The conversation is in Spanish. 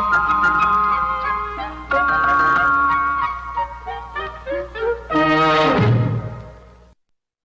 Gracias.